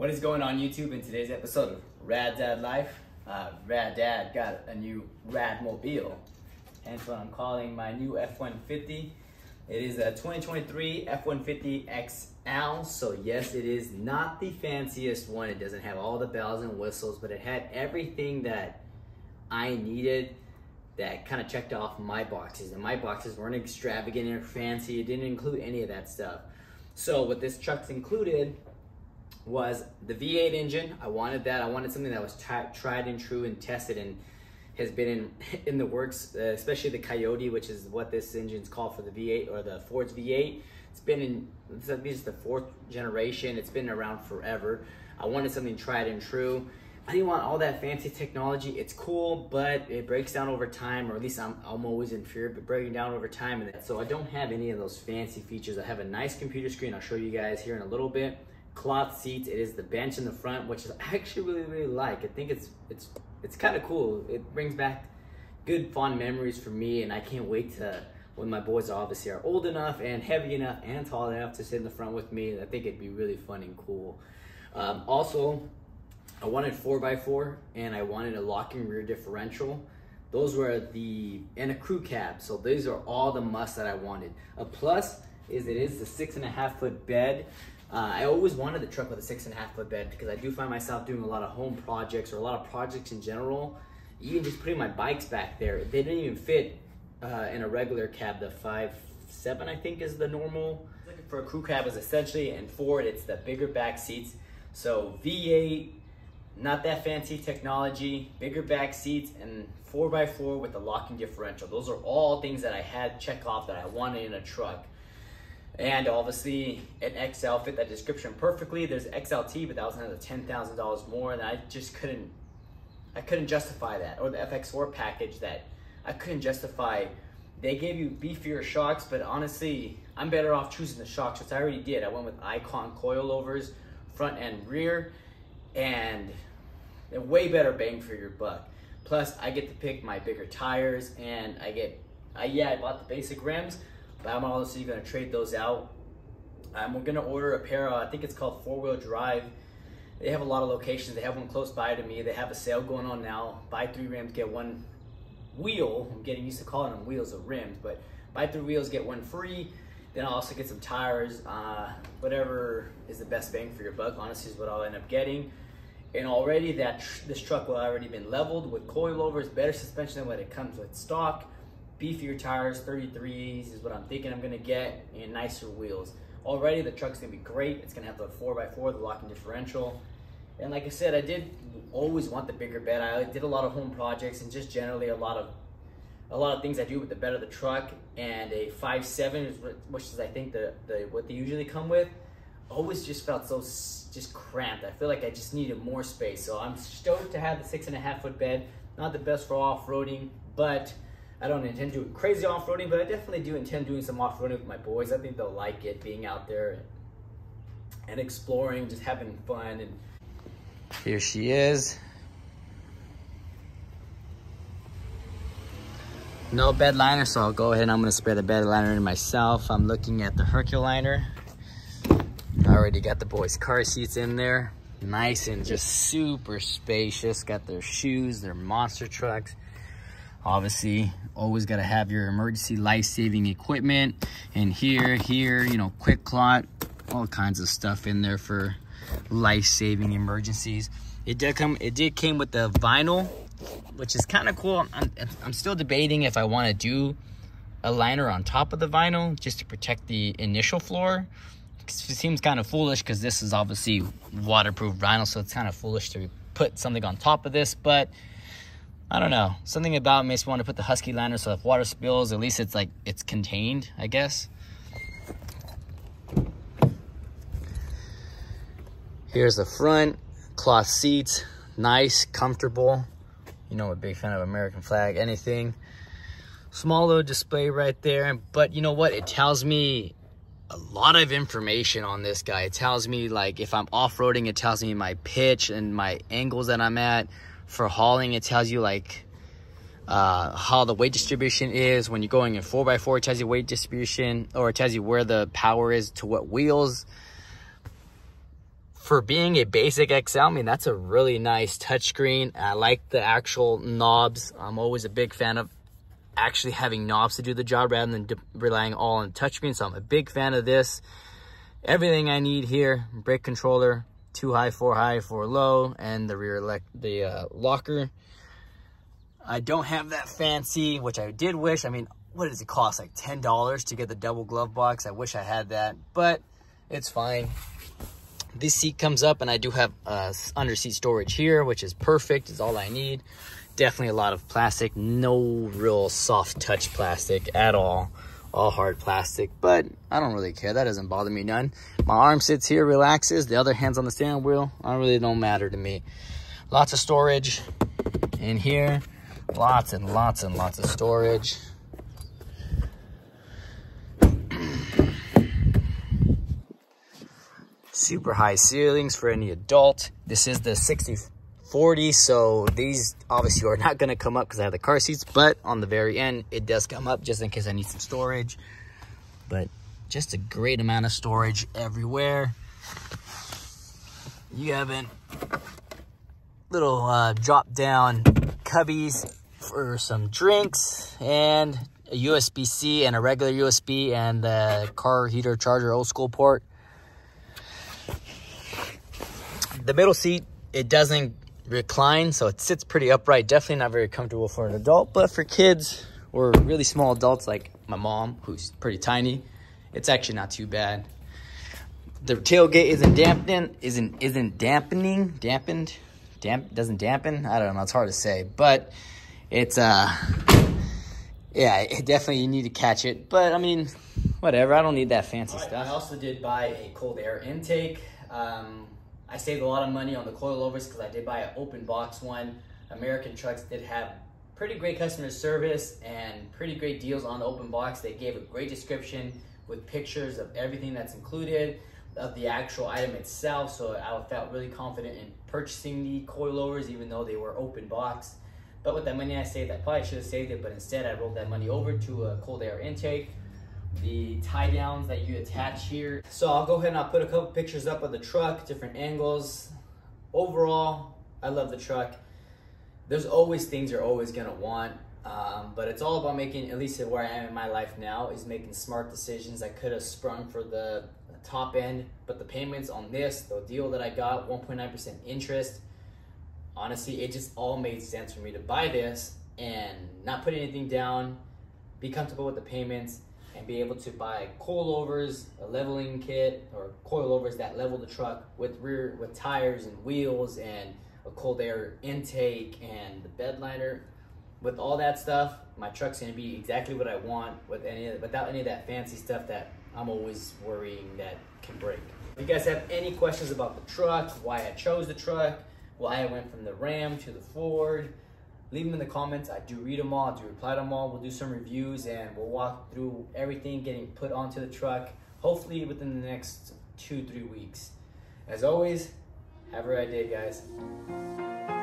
What is going on YouTube in today's episode of Rad Dad Life? Uh, Rad Dad got a new Rad Mobile, hence what I'm calling my new F-150. It is a 2023 F-150 XL, so yes, it is not the fanciest one. It doesn't have all the bells and whistles, but it had everything that I needed that kind of checked off my boxes. And my boxes weren't extravagant or fancy. It didn't include any of that stuff. So what this truck's included was the V8 engine. I wanted that. I wanted something that was tried and true and tested and has been in, in the works, uh, especially the Coyote, which is what this engine's called for the V8 or the Ford's V8. It's been in, this is the fourth generation. It's been around forever. I wanted something tried and true. I didn't want all that fancy technology. It's cool, but it breaks down over time, or at least I'm, I'm always in fear of breaking down over time. And so I don't have any of those fancy features. I have a nice computer screen. I'll show you guys here in a little bit. Cloth seats. It is the bench in the front, which I actually really, really like. I think it's it's it's kind of cool. It brings back good fond memories for me, and I can't wait to when my boys obviously are old enough and heavy enough and tall enough to sit in the front with me. I think it'd be really fun and cool. Um, also, I wanted 4x4 and I wanted a locking rear differential. Those were the, and a crew cab. So these are all the musts that I wanted. A plus is it is the six and a half foot bed. Uh, I always wanted the truck with a six and a half foot bed because I do find myself doing a lot of home projects or a lot of projects in general. Even just putting my bikes back there, they didn't even fit uh, in a regular cab. The five seven I think is the normal. Looking for a crew cab is essentially, and Ford it's the bigger back seats. So V8 not that fancy technology, bigger back seats, and 4x4 with the locking differential. Those are all things that I had check off that I wanted in a truck. And obviously, an XL fit that description perfectly. There's XLT, but that was another $10,000 more, and I just couldn't, I couldn't justify that. Or the FX4 package that I couldn't justify. They gave you beefier shocks, but honestly, I'm better off choosing the shocks, which I already did. I went with Icon coilovers, front and rear, and a way better bang for your buck. Plus, I get to pick my bigger tires, and I get, uh, yeah, I bought the basic rims, but I'm obviously gonna trade those out. Um, we're gonna order a pair of, I think it's called four wheel drive. They have a lot of locations. They have one close by to me. They have a sale going on now. Buy three rims, get one wheel. I'm getting used to calling them wheels or rims, but buy three wheels, get one free. Then I'll also get some tires. Uh, whatever is the best bang for your buck, honestly, is what I'll end up getting. And already that tr this truck will already been leveled with coilovers, better suspension than what it comes with stock. Beefier tires, 33s is what I'm thinking I'm gonna get, and nicer wheels. Already the truck's gonna be great. It's gonna have the 4x4, the locking differential. And like I said, I did always want the bigger bed. I did a lot of home projects and just generally a lot of a lot of things I do with the bed of the truck and a 5.7, which is I think the, the what they usually come with always just felt so just cramped. I feel like I just needed more space. So I'm stoked to have the six and a half foot bed. Not the best for off-roading, but I don't intend doing crazy off-roading, but I definitely do intend doing some off-roading with my boys. I think they'll like it, being out there and exploring, just having fun. And Here she is. No bed liner, so I'll go ahead and I'm gonna spray the bed liner in myself. I'm looking at the Herculiner. I already got the boys' car seats in there. Nice and just super spacious. Got their shoes, their monster trucks. Obviously, always got to have your emergency life-saving equipment. And here, here, you know, QuikClot, all kinds of stuff in there for life-saving emergencies. It did come, it did came with the vinyl, which is kind of cool. I'm, I'm still debating if I want to do a liner on top of the vinyl just to protect the initial floor it seems kind of foolish because this is obviously waterproof vinyl, so it's kind of foolish to put something on top of this, but I don't know. Something about makes me want to put the Husky liner so if water spills, at least it's like, it's contained, I guess. Here's the front, cloth seats, nice, comfortable. You know, a big fan of American flag, anything. Small little display right there, but you know what? It tells me a lot of information on this guy. It tells me like if I'm off-roading, it tells me my pitch and my angles that I'm at. For hauling, it tells you like uh, how the weight distribution is. When you're going in 4x4, it tells you weight distribution or it tells you where the power is to what wheels. for being a basic XL, I mean, that's a really nice touchscreen. I like the actual knobs. I'm always a big fan of actually having knobs to do the job rather than relying all on touchscreen. So I'm a big fan of this. Everything I need here, brake controller, two high, four high, four low, and the rear elect the uh, locker. I don't have that fancy, which I did wish. I mean, what does it cost? Like $10 to get the double glove box. I wish I had that, but it's fine. This seat comes up and I do have uh, under seat storage here, which is perfect. Is all I need. Definitely a lot of plastic. No real soft touch plastic at all. All hard plastic, but I don't really care. That doesn't bother me none. My arm sits here, relaxes. The other hand's on the steering wheel. I really don't matter to me. Lots of storage in here. Lots and lots and lots of storage. super high ceilings for any adult. This is the 6040, so these obviously are not gonna come up because I have the car seats, but on the very end, it does come up just in case I need some storage. But just a great amount of storage everywhere. You have a little uh, drop down cubbies for some drinks and a USB-C and a regular USB and the car heater charger old school port the middle seat, it doesn't recline, so it sits pretty upright. Definitely not very comfortable for an adult, but for kids or really small adults like my mom, who's pretty tiny, it's actually not too bad. The tailgate isn't dampening, isn't isn't dampening, dampened, damp doesn't dampen. I don't know, it's hard to say, but it's uh, yeah, it definitely you need to catch it. But I mean, whatever. I don't need that fancy stuff. I also did buy a cold air intake. Um, I saved a lot of money on the coilovers because I did buy an open box one. American Trucks did have pretty great customer service and pretty great deals on the open box. They gave a great description with pictures of everything that's included, of the actual item itself. So I felt really confident in purchasing the coilovers even though they were open box. But with that money I saved, I probably should have saved it, but instead I rolled that money over to a cold air intake the tie downs that you attach here. So I'll go ahead and I'll put a couple pictures up of the truck, different angles. Overall, I love the truck. There's always things you're always gonna want, um, but it's all about making, at least where I am in my life now, is making smart decisions. I could have sprung for the top end, but the payments on this, the deal that I got, 1.9% interest, honestly, it just all made sense for me to buy this and not put anything down, be comfortable with the payments, and be able to buy coilovers, a leveling kit, or coilovers that level the truck with rear with tires and wheels and a cold air intake and the bed liner. With all that stuff, my truck's gonna be exactly what I want with any without any of that fancy stuff that I'm always worrying that can break. If you guys have any questions about the truck, why I chose the truck, why I went from the Ram to the Ford, leave them in the comments. I do read them all, I do reply to them all. We'll do some reviews and we'll walk through everything getting put onto the truck, hopefully within the next two, three weeks. As always, have a great day, guys.